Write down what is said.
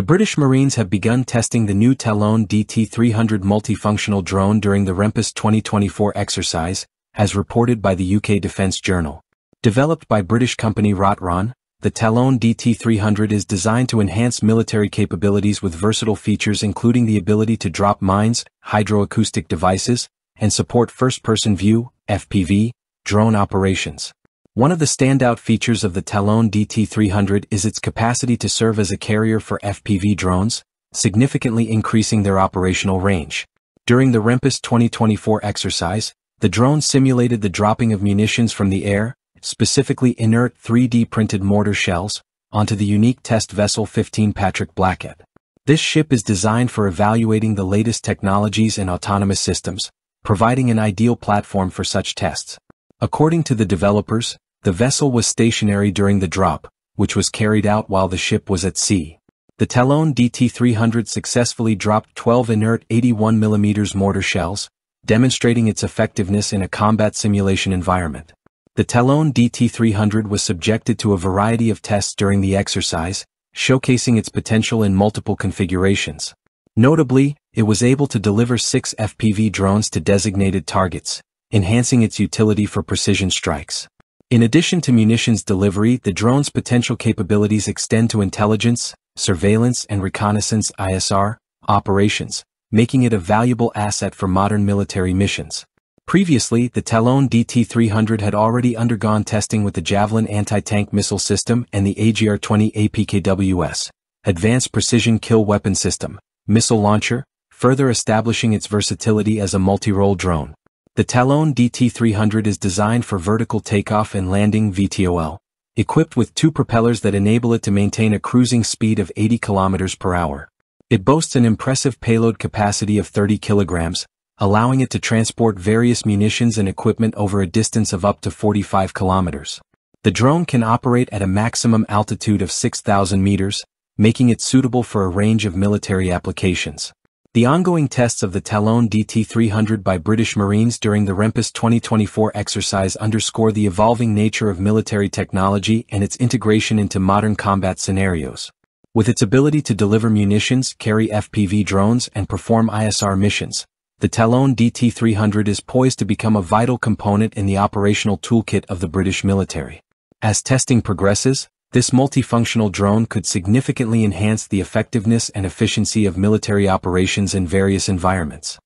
The British Marines have begun testing the new Talon DT-300 multifunctional drone during the REMPUS 2024 exercise, as reported by the UK Defence Journal. Developed by British company Rotron, the Talon DT-300 is designed to enhance military capabilities with versatile features including the ability to drop mines, hydroacoustic devices, and support first-person view, FPV, drone operations. One of the standout features of the Talon DT-300 is its capacity to serve as a carrier for FPV drones, significantly increasing their operational range. During the REMPUS 2024 exercise, the drone simulated the dropping of munitions from the air, specifically inert 3D printed mortar shells, onto the unique test vessel 15 Patrick Blackett. This ship is designed for evaluating the latest technologies and autonomous systems, providing an ideal platform for such tests. According to the developers, the vessel was stationary during the drop, which was carried out while the ship was at sea. The Talon DT-300 successfully dropped 12 inert 81mm mortar shells, demonstrating its effectiveness in a combat simulation environment. The Talon DT-300 was subjected to a variety of tests during the exercise, showcasing its potential in multiple configurations. Notably, it was able to deliver six FPV drones to designated targets, enhancing its utility for precision strikes. In addition to munitions delivery, the drone's potential capabilities extend to intelligence, surveillance and reconnaissance ISR operations, making it a valuable asset for modern military missions. Previously, the Talon DT-300 had already undergone testing with the Javelin anti-tank missile system and the AGR-20 APKWS, Advanced Precision Kill Weapon System, missile launcher, further establishing its versatility as a multi-role drone. The Talon DT-300 is designed for vertical takeoff and landing VTOL, equipped with two propellers that enable it to maintain a cruising speed of 80 km per hour. It boasts an impressive payload capacity of 30 kilograms, allowing it to transport various munitions and equipment over a distance of up to 45 kilometers. The drone can operate at a maximum altitude of 6,000 meters, making it suitable for a range of military applications. The ongoing tests of the Talon DT-300 by British Marines during the REMPUS 2024 exercise underscore the evolving nature of military technology and its integration into modern combat scenarios. With its ability to deliver munitions, carry FPV drones, and perform ISR missions, the Talon DT-300 is poised to become a vital component in the operational toolkit of the British military. As testing progresses, this multifunctional drone could significantly enhance the effectiveness and efficiency of military operations in various environments.